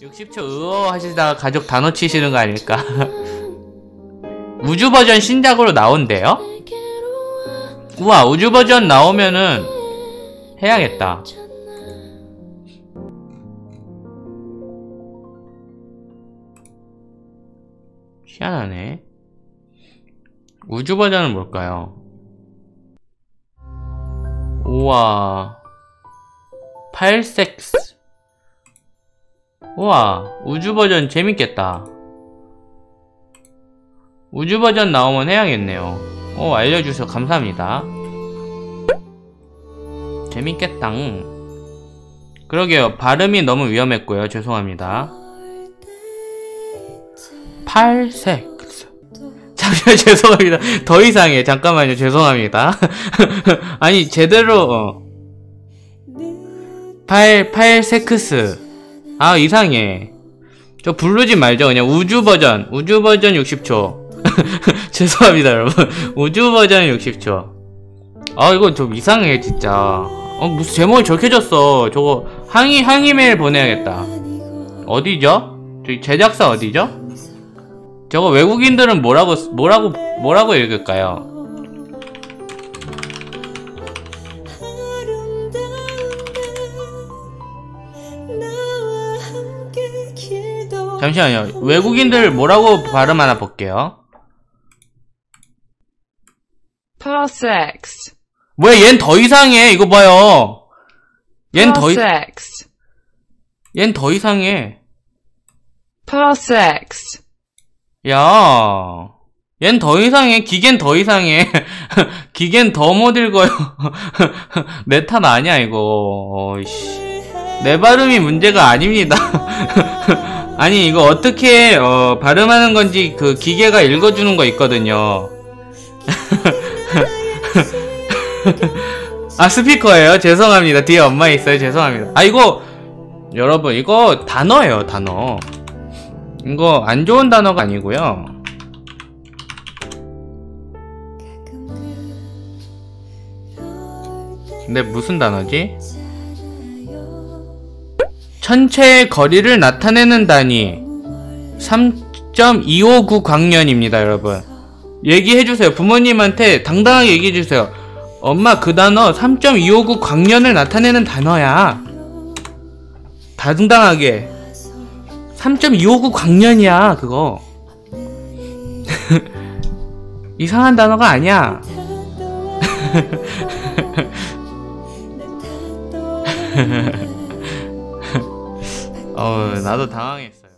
(60초) 으어 하시다가 가족 단어 치시는 거 아닐까 우주 버전 신작으로 나온대요? 우와 우주 버전 나오면은 해야겠다 희한하네 우주 버전은 뭘까요? 우와 팔섹스. 우와 우주 버전 재밌겠다. 우주 버전 나오면 해야겠네요. 어 알려주셔서 감사합니다. 재밌겠다 그러게요. 발음이 너무 위험했고요. 죄송합니다. 팔섹스. 잠시만 죄송합니다. 더 이상해. 잠깐만요. 죄송합니다. 아니 제대로 어. 팔 팔섹스. 아 이상해. 저 부르지 말죠. 그냥 우주 버전 우주 버전 60초. 죄송합니다 여러분. 우주 버전 60초. 아 이거 좀 이상해 진짜. 어 무슨 제목이 적혀졌어. 저거 항의 항의 메일 보내야겠다. 어디죠? 저기 제작사 어디죠? 저거 외국인들은 뭐라고 뭐라고 뭐라고 읽을까요? 잠시만요. 외국인들 뭐라고 발음하나 볼게요. Parsecs. 뭐야, 얜 더 이상해. 이거 봐요. 얜 더, 이- Parsecs. 얜더 이상해. Parsecs. 야, 얜 더 이상해. 기계는 더 이상해. 기계는 더못 읽어요. 내 탓 아니야, 이거. 어이씨. 내 발음이 문제가 아닙니다. 아니, 이거 어떻게, 어, 발음하는 건지 그 기계가 읽어주는 거 있거든요. 아, 스피커예요 죄송합니다. 뒤에 엄마 있어요. 죄송합니다. 아, 이거, 여러분, 이거 단어예요, 단어. 이거 안 좋은 단어가 아니고요. 근데 무슨 단어지? 전체의 거리를 나타내는 단위 3.259 광년입니다, 여러분. 얘기해주세요. 부모님한테 당당하게 얘기해주세요. 엄마 그 단어 3.259 광년을 나타내는 단어야. 당당하게. 3.259 광년이야 그거 이상한 단어가 아니야 어, 나도 당황했어요.